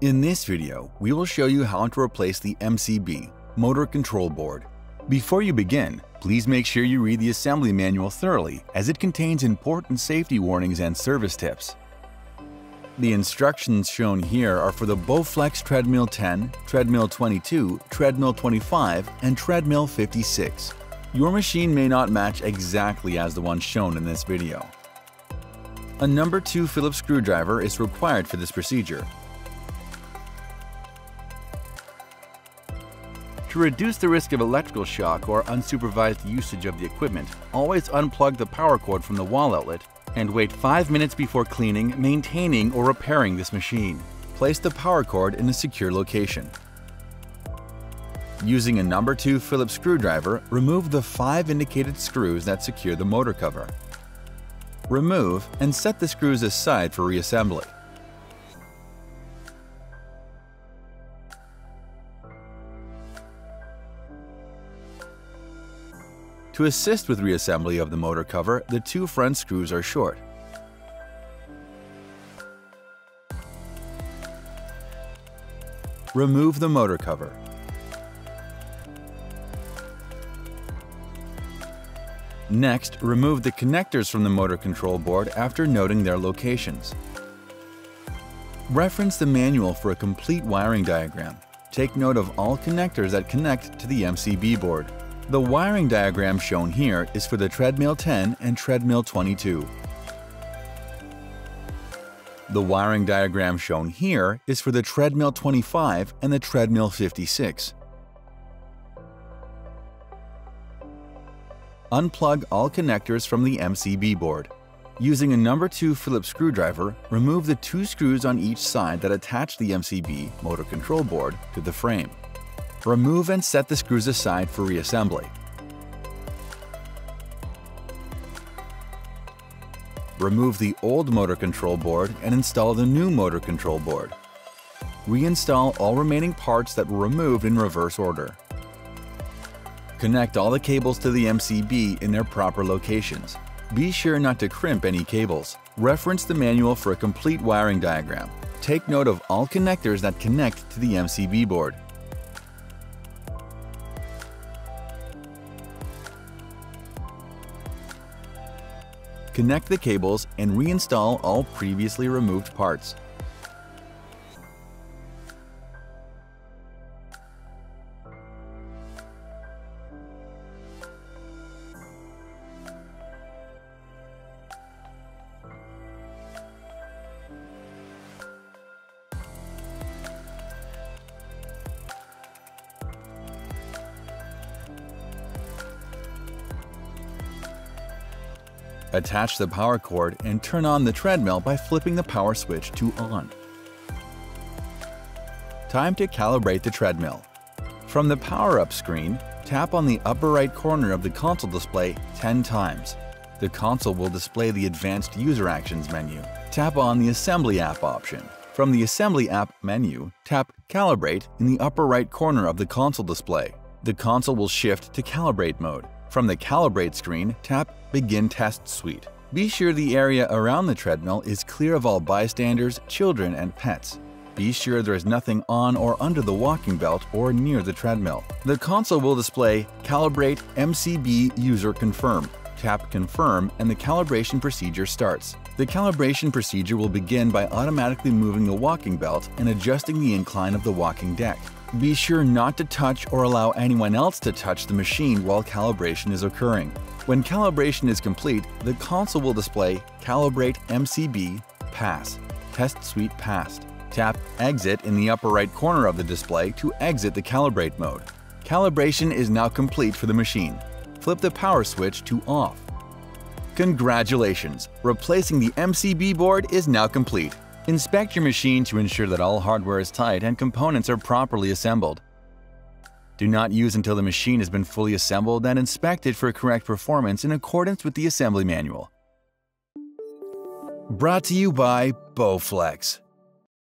In this video, we will show you how to replace the MCB, Motor Control Board. Before you begin, please make sure you read the assembly manual thoroughly as it contains important safety warnings and service tips. The instructions shown here are for the Bowflex Treadmill 10, Treadmill 22, Treadmill 25, and Treadmill 56. Your machine may not match exactly as the one shown in this video. A number 2 Phillips screwdriver is required for this procedure. To reduce the risk of electrical shock or unsupervised usage of the equipment, always unplug the power cord from the wall outlet and wait 5 minutes before cleaning, maintaining, or repairing this machine. Place the power cord in a secure location. Using a number 2 Phillips screwdriver, remove the 5 indicated screws that secure the motor cover. Remove and set the screws aside for reassembly. To assist with reassembly of the motor cover, the two front screws are short. Remove the motor cover. Next, remove the connectors from the motor control board after noting their locations. Reference the manual for a complete wiring diagram. Take note of all connectors that connect to the MCB board. The wiring diagram shown here is for the Treadmill 10 and Treadmill 22. The wiring diagram shown here is for the Treadmill 25 and the Treadmill 56. Unplug all connectors from the MCB board. Using a number 2 Phillips screwdriver, remove the two screws on each side that attach the MCB motor control board to the frame. Remove and set the screws aside for reassembly. Remove the old motor control board and install the new motor control board. Reinstall all remaining parts that were removed in reverse order. Connect all the cables to the MCB in their proper locations. Be sure not to crimp any cables. Reference the manual for a complete wiring diagram. Take note of all connectors that connect to the MCB board. Connect the cables and reinstall all previously removed parts. Attach the power cord and turn on the treadmill by flipping the power switch to on. Time to calibrate the treadmill. From the Power Up screen, tap on the upper right corner of the console display 10 times. The console will display the Advanced User Actions menu. Tap on the Assembly App option. From the Assembly App menu, tap Calibrate in the upper right corner of the console display. The console will shift to Calibrate mode. From the Calibrate screen, tap Begin Test Suite. Be sure the area around the treadmill is clear of all bystanders, children, and pets. Be sure there is nothing on or under the walking belt or near the treadmill. The console will display Calibrate MCB User Confirm. Tap Confirm and the calibration procedure starts. The calibration procedure will begin by automatically moving the walking belt and adjusting the incline of the walking deck. Be sure not to touch or allow anyone else to touch the machine while calibration is occurring. When calibration is complete, the console will display Calibrate MCB Pass. Test Suite Passed. Tap Exit in the upper right corner of the display to exit the calibrate mode. Calibration is now complete for the machine. Flip the power switch to off. Congratulations! Replacing the MCB board is now complete. Inspect your machine to ensure that all hardware is tight and components are properly assembled. Do not use until the machine has been fully assembled and inspected for correct performance in accordance with the assembly manual. Brought to you by Bowflex.